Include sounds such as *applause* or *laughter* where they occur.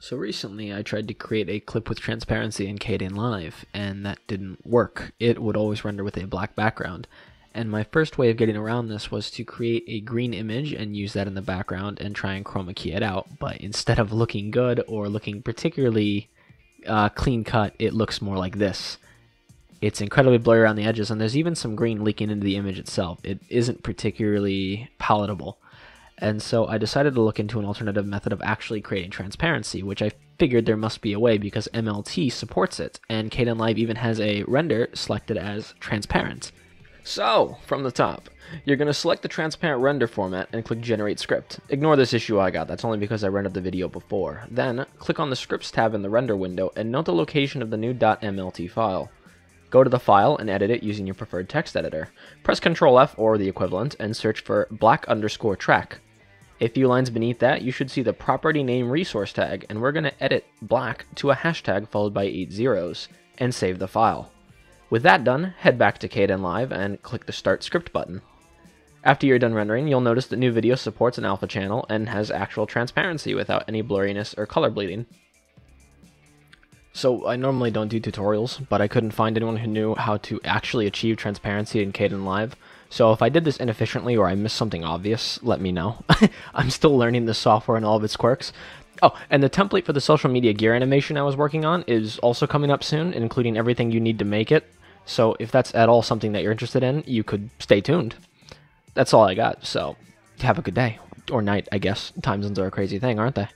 So recently I tried to create a clip with transparency in Kdenlive, and that didn't work. It would always render with a black background. And my first way of getting around this was to create a green image and use that in the background and try and chroma key it out. But instead of looking good or looking particularly uh, clean cut, it looks more like this. It's incredibly blurry around the edges, and there's even some green leaking into the image itself. It isn't particularly palatable. And so I decided to look into an alternative method of actually creating transparency, which I figured there must be a way because MLT supports it, and Kdenlive even has a render selected as transparent. So, from the top, you're going to select the transparent render format and click Generate Script. Ignore this issue I got, that's only because I rendered the video before. Then, click on the Scripts tab in the render window and note the location of the new .mlt file. Go to the file and edit it using your preferred text editor. Press Ctrl F or the equivalent and search for black underscore track. A few lines beneath that, you should see the property name resource tag, and we're going to edit black to a hashtag followed by 8 zeros, and save the file. With that done, head back to Kdenlive and click the Start Script button. After you're done rendering, you'll notice that new video supports an alpha channel and has actual transparency without any blurriness or color bleeding. So I normally don't do tutorials, but I couldn't find anyone who knew how to actually achieve transparency in Kdenlive, so if I did this inefficiently or I missed something obvious, let me know. *laughs* I'm still learning this software and all of its quirks. Oh, and the template for the social media gear animation I was working on is also coming up soon, including everything you need to make it. So if that's at all something that you're interested in, you could stay tuned. That's all I got, so have a good day. Or night, I guess. Time zones are a crazy thing, aren't they?